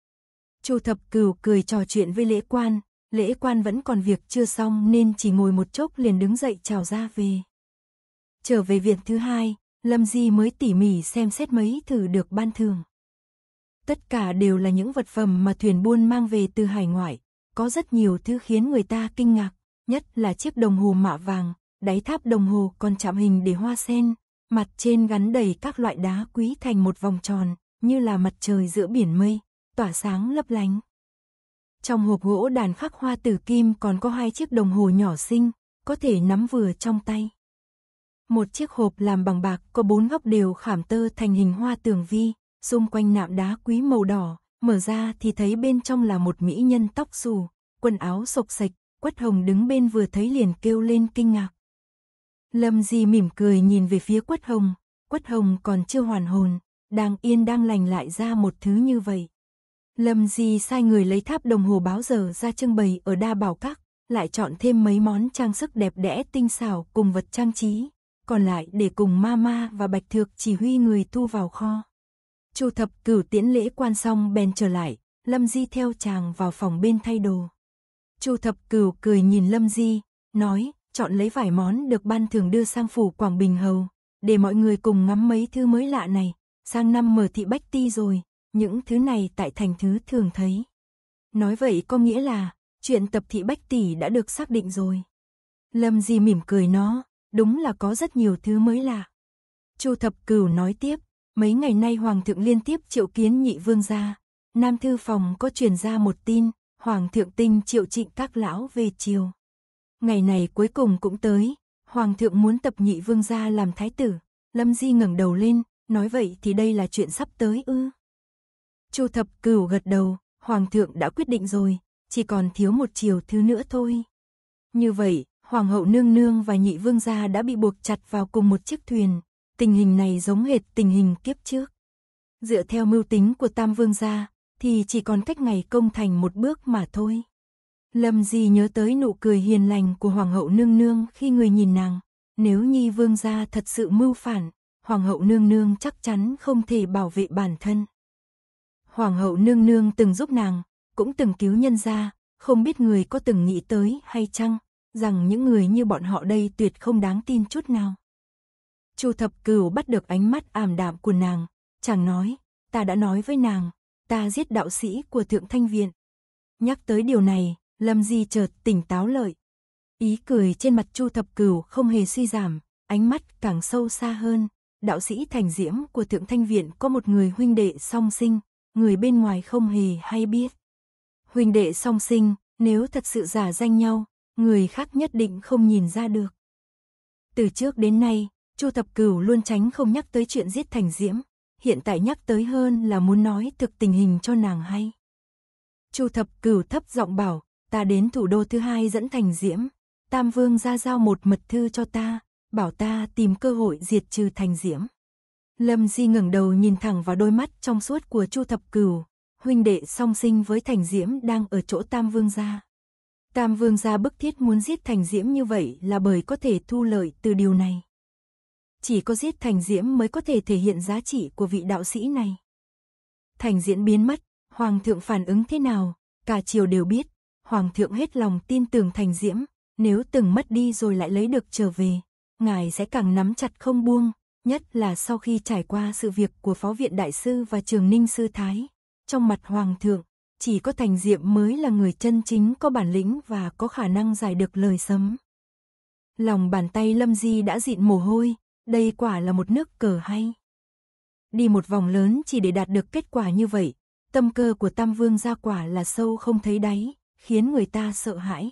Chu thập cửu cười trò chuyện với lễ quan, lễ quan vẫn còn việc chưa xong nên chỉ ngồi một chốc liền đứng dậy chào ra về. Trở về viện thứ hai, Lâm Di mới tỉ mỉ xem xét mấy thử được ban thường. Tất cả đều là những vật phẩm mà thuyền buôn mang về từ hải ngoại, có rất nhiều thứ khiến người ta kinh ngạc, nhất là chiếc đồng hồ mạ vàng, đáy tháp đồng hồ còn chạm hình để hoa sen, mặt trên gắn đầy các loại đá quý thành một vòng tròn, như là mặt trời giữa biển mây, tỏa sáng lấp lánh. Trong hộp gỗ đàn khắc hoa tử kim còn có hai chiếc đồng hồ nhỏ xinh, có thể nắm vừa trong tay. Một chiếc hộp làm bằng bạc có bốn góc đều khảm tơ thành hình hoa tường vi, xung quanh nạm đá quý màu đỏ, mở ra thì thấy bên trong là một mỹ nhân tóc xù, quần áo sộc sạch, quất hồng đứng bên vừa thấy liền kêu lên kinh ngạc. Lâm Di mỉm cười nhìn về phía Quất Hồng, Quất Hồng còn chưa hoàn hồn, đang yên đang lành lại ra một thứ như vậy. Lâm Di sai người lấy tháp đồng hồ báo giờ ra trưng bày ở đa bảo các, lại chọn thêm mấy món trang sức đẹp đẽ tinh xảo cùng vật trang trí, còn lại để cùng Mama và Bạch Thược chỉ huy người thu vào kho. Chu thập cửu tiễn lễ quan xong bèn trở lại, Lâm Di theo chàng vào phòng bên thay đồ. Chu thập cửu cười nhìn Lâm Di, nói, chọn lấy vài món được ban thường đưa sang phủ Quảng Bình Hầu, để mọi người cùng ngắm mấy thứ mới lạ này, sang năm mở thị Bách Ti rồi, những thứ này tại thành thứ thường thấy. Nói vậy có nghĩa là, chuyện tập thị Bách Tỷ đã được xác định rồi. Lâm Di mỉm cười nó, đúng là có rất nhiều thứ mới lạ. Chu Thập Cửu nói tiếp, mấy ngày nay Hoàng thượng liên tiếp triệu kiến nhị vương gia, Nam Thư Phòng có truyền ra một tin, Hoàng thượng tinh triệu trịnh các lão về chiều. Ngày này cuối cùng cũng tới, Hoàng thượng muốn tập nhị vương gia làm thái tử. Lâm Di ngẩng đầu lên, nói vậy thì đây là chuyện sắp tới ư. Chu thập cửu gật đầu, Hoàng thượng đã quyết định rồi, chỉ còn thiếu một chiều thứ nữa thôi. Như vậy, Hoàng hậu nương nương và nhị vương gia đã bị buộc chặt vào cùng một chiếc thuyền, tình hình này giống hệt tình hình kiếp trước. Dựa theo mưu tính của Tam Vương gia, thì chỉ còn cách ngày công thành một bước mà thôi. Lâm Di nhớ tới nụ cười hiền lành của Hoàng hậu nương nương khi người nhìn nàng. Nếu Nhi vương gia thật sự mưu phản, Hoàng hậu nương nương chắc chắn không thể bảo vệ bản thân. Hoàng hậu nương nương từng giúp nàng, cũng từng cứu nhân gia, không biết người có từng nghĩ tới hay chăng, rằng những người như bọn họ đây tuyệt không đáng tin chút nào. Chu thập cửu bắt được ánh mắt ảm đạm của nàng, chàng nói, ta đã nói với nàng, ta giết đạo sĩ của Thượng Thanh Viện. Nhắc tới điều này, Lâm Di chợt tỉnh táo lợi. Ý cười trên mặt Chu Thập Cửu không hề suy giảm, ánh mắt càng sâu xa hơn. Đạo sĩ Thành Diễm của Thượng Thanh Viện có một người huynh đệ song sinh, người bên ngoài không hề hay biết. Huynh đệ song sinh, nếu thật sự giả danh nhau, người khác nhất định không nhìn ra được. Từ trước đến nay, Chu Thập Cửu luôn tránh không nhắc tới chuyện giết Thành Diễm, hiện tại nhắc tới hơn là muốn nói thực tình hình cho nàng hay. Chu Thập Cửu thấp giọng bảo, ta đến thủ đô thứ hai dẫn thành diễm, Tam Vương ra giao một mật thư cho ta, bảo ta tìm cơ hội diệt trừ thành diễm. Lâm Di ngẩng đầu nhìn thẳng vào đôi mắt trong suốt của Chu Thập Cửu, huynh đệ song sinh với Thành Diễm đang ở chỗ Tam Vương gia. Tam Vương gia bức thiết muốn giết Thành Diễm như vậy là bởi có thể thu lợi từ điều này. Chỉ có giết Thành Diễm mới có thể thể hiện giá trị của vị đạo sĩ này. Thành Diễm biến mất, Hoàng thượng phản ứng thế nào, cả triều đều biết, Hoàng thượng hết lòng tin tưởng Thành Diễm, nếu từng mất đi rồi lại lấy được trở về, ngài sẽ càng nắm chặt không buông, nhất là sau khi trải qua sự việc của Phó Viện Đại Sư và Trường Ninh Sư Thái. Trong mặt Hoàng thượng, chỉ có Thành Diệm mới là người chân chính có bản lĩnh và có khả năng giải được lời sấm. Lòng bàn tay Lâm Di đã dịn mồ hôi, đây quả là một nước cờ hay. Đi một vòng lớn chỉ để đạt được kết quả như vậy, tâm cơ của Tam Vương ra quả là sâu không thấy đáy, khiến người ta sợ hãi.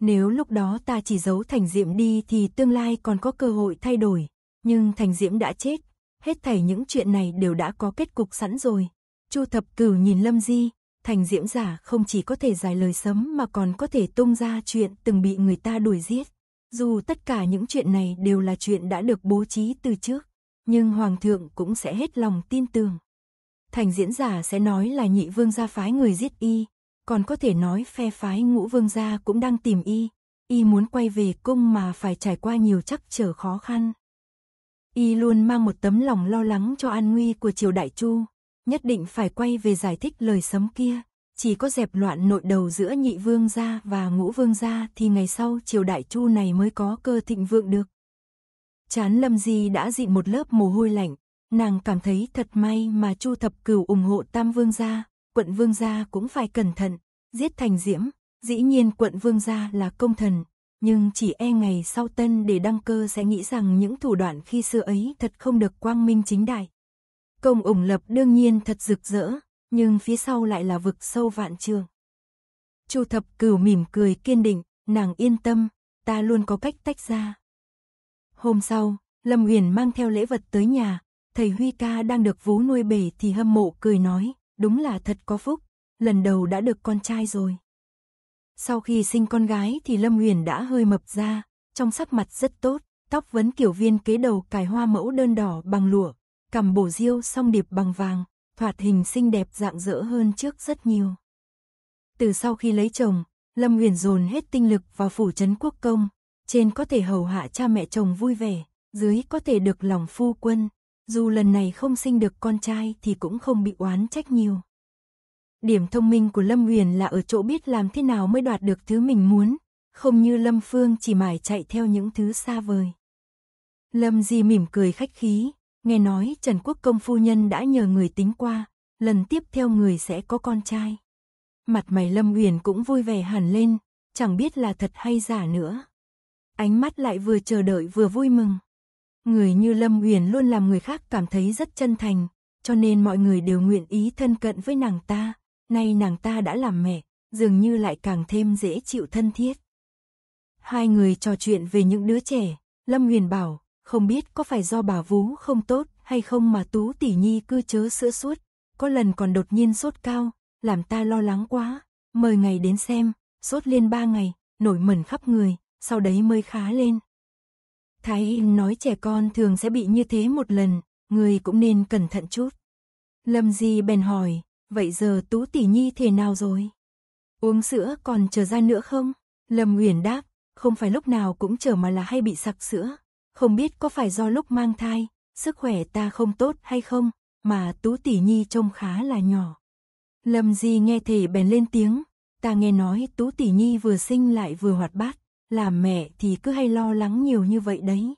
Nếu lúc đó ta chỉ giấu Thành Diệm đi thì tương lai còn có cơ hội thay đổi, nhưng Thành Diễm đã chết, hết thảy những chuyện này đều đã có kết cục sẵn rồi. Chu Thập Cửu nhìn Lâm Di, Thành Diễm giả không chỉ có thể giải lời sấm mà còn có thể tung ra chuyện từng bị người ta đuổi giết. Dù tất cả những chuyện này đều là chuyện đã được bố trí từ trước, nhưng Hoàng thượng cũng sẽ hết lòng tin tưởng. Thành diễn giả sẽ nói là nhị vương gia phái người giết y, còn có thể nói phe phái ngũ vương gia cũng đang tìm y, y muốn quay về cung mà phải trải qua nhiều chắc trở khó khăn. Y luôn mang một tấm lòng lo lắng cho an nguy của triều đại chu, nhất định phải quay về giải thích lời sấm kia, chỉ có dẹp loạn nội đầu giữa nhị vương gia và ngũ vương gia thì ngày sau triều đại chu này mới có cơ thịnh vượng được. Chán lâm di đã dịn một lớp mồ hôi lạnh, nàng cảm thấy thật may mà chu thập cửu ủng hộ tam vương gia, quận vương gia cũng phải cẩn thận, giết thành diễm, dĩ nhiên quận vương gia là công thần, nhưng chỉ e ngày sau tân để đăng cơ sẽ nghĩ rằng những thủ đoạn khi xưa ấy thật không được quang minh chính đại. Công ủng lập đương nhiên thật rực rỡ, nhưng phía sau lại là vực sâu vạn trường. Chu thập cửu mỉm cười kiên định, nàng yên tâm, ta luôn có cách tách ra. Hôm sau, Lâm Huyền mang theo lễ vật tới nhà, thầy Huy ca đang được vú nuôi bể thì hâm mộ cười nói, đúng là thật có phúc, lần đầu đã được con trai rồi. Sau khi sinh con gái thì Lâm Huyền đã hơi mập ra, trong sắc mặt rất tốt, tóc vấn kiểu viên kế đầu cài hoa mẫu đơn đỏ bằng lụa, cằm bổ diêu song điệp bằng vàng, thoạt hình xinh đẹp dạng dỡ hơn trước rất nhiều. Từ sau khi lấy chồng, Lâm Huyền dồn hết tinh lực vào phủ trấn quốc công, trên có thể hầu hạ cha mẹ chồng vui vẻ, dưới có thể được lòng phu quân, dù lần này không sinh được con trai thì cũng không bị oán trách nhiều. Điểm thông minh của Lâm Huyền là ở chỗ biết làm thế nào mới đoạt được thứ mình muốn, không như Lâm Phương chỉ mải chạy theo những thứ xa vời. Lâm Di mỉm cười khách khí, nghe nói Trần Quốc Công phu nhân đã nhờ người tính qua, lần tiếp theo người sẽ có con trai. Mặt mày Lâm Huyền cũng vui vẻ hẳn lên, chẳng biết là thật hay giả nữa. Ánh mắt lại vừa chờ đợi vừa vui mừng. Người như Lâm Huyền luôn làm người khác cảm thấy rất chân thành, cho nên mọi người đều nguyện ý thân cận với nàng ta, nay nàng ta đã làm mẹ, dường như lại càng thêm dễ chịu thân thiết. Hai người trò chuyện về những đứa trẻ, Lâm Huyền bảo, không biết có phải do bà vú không tốt hay không mà Tú tỷ nhi cứ chớ sữa suốt, có lần còn đột nhiên sốt cao, làm ta lo lắng quá, mời ngày đến xem, sốt lên ba ngày, nổi mẩn khắp người, sau đấy mới khá lên. Thái nói trẻ con thường sẽ bị như thế một lần, người cũng nên cẩn thận chút. Lâm Di bèn hỏi, vậy giờ Tú tỷ nhi thế nào rồi? Uống sữa còn chờ ra nữa không? Lâm Uyển đáp, không phải lúc nào cũng chờ mà là hay bị sặc sữa. Không biết có phải do lúc mang thai, sức khỏe ta không tốt hay không, mà Tú tỷ nhi trông khá là nhỏ. Lâm Di nghe thể bèn lên tiếng, ta nghe nói Tú tỷ nhi vừa sinh lại vừa hoạt bát, làm mẹ thì cứ hay lo lắng nhiều như vậy đấy.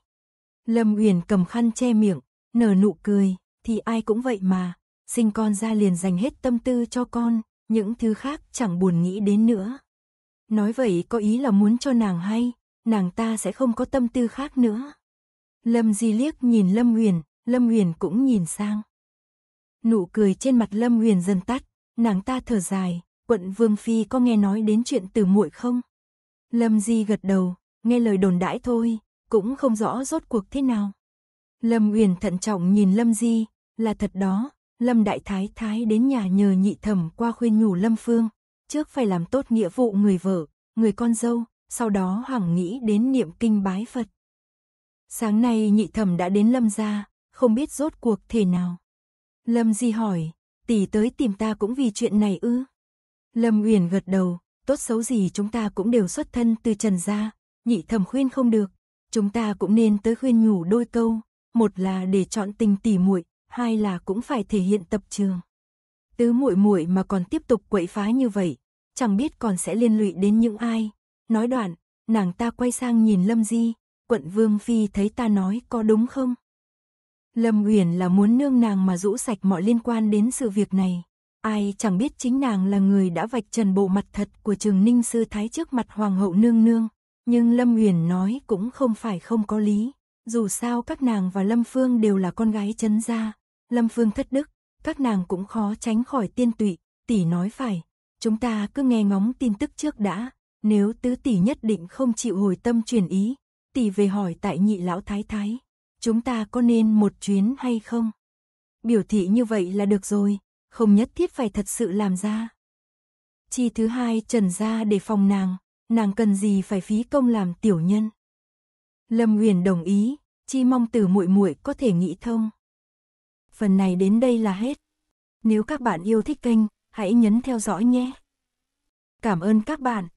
Lâm Uyển cầm khăn che miệng, nở nụ cười, thì ai cũng vậy mà, sinh con ra liền dành hết tâm tư cho con, những thứ khác chẳng buồn nghĩ đến nữa. Nói vậy có ý là muốn cho nàng hay, nàng ta sẽ không có tâm tư khác nữa. Lâm Di liếc nhìn Lâm Huyền, Lâm Huyền cũng nhìn sang. Nụ cười trên mặt Lâm Huyền dần tắt, nàng ta thở dài, quận Vương Phi có nghe nói đến chuyện từ muội không? Lâm Di gật đầu, nghe lời đồn đãi thôi, cũng không rõ rốt cuộc thế nào. Lâm Uyển thận trọng nhìn Lâm Di, là thật đó, Lâm Đại Thái Thái đến nhà nhờ nhị thẩm qua khuyên nhủ Lâm Phương, trước phải làm tốt nghĩa vụ người vợ, người con dâu, sau đó hằng nghĩ đến niệm kinh bái Phật. Sáng nay nhị thẩm đã đến Lâm gia, không biết rốt cuộc thế nào. Lâm Di hỏi, tỷ tới tìm ta cũng vì chuyện này ư? Lâm Uyển gật đầu, tốt xấu gì chúng ta cũng đều xuất thân từ Trần gia, nhị thẩm khuyên không được, chúng ta cũng nên tới khuyên nhủ đôi câu, một là để chọn tình tỉ muội, hai là cũng phải thể hiện tập trường. Tứ muội muội mà còn tiếp tục quậy phá như vậy, chẳng biết còn sẽ liên lụy đến những ai. Nói đoạn, nàng ta quay sang nhìn Lâm Di, quận Vương Phi thấy ta nói có đúng không? Lâm Uyển là muốn nương nàng mà rũ sạch mọi liên quan đến sự việc này. Ai chẳng biết chính nàng là người đã vạch trần bộ mặt thật của Trường Ninh Sư Thái trước mặt Hoàng hậu nương nương. Nhưng Lâm huyền nói cũng không phải không có lý. Dù sao các nàng và Lâm Phương đều là con gái chấn gia. Lâm Phương thất đức, các nàng cũng khó tránh khỏi tiên tụy. Tỷ nói phải, chúng ta cứ nghe ngóng tin tức trước đã. Nếu tứ tỷ nhất định không chịu hồi tâm chuyển ý, tỷ về hỏi tại nhị lão thái thái. Chúng ta có nên một chuyến hay không? Biểu thị như vậy là được rồi, không nhất thiết phải thật sự làm ra. Chi thứ hai trần ra để phòng nàng, nàng cần gì phải phí công làm tiểu nhân. Lâm Huyền đồng ý, chi mong từ muội muội có thể nghĩ thông. Phần này đến đây là hết. Nếu các bạn yêu thích kênh, hãy nhấn theo dõi nhé. Cảm ơn các bạn.